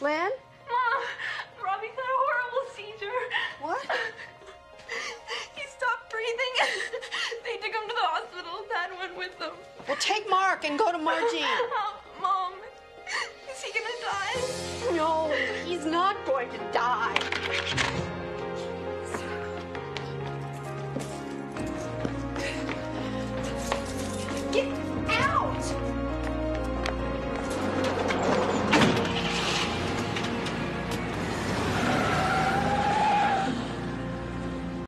Lynne? Mom, Robbie's had a horrible seizure. What? he stopped breathing. they took him to the hospital. Dad went with them. Well, take Mark and go to Margie. Oh, Mom, is he gonna die? No, he's not going to die. Get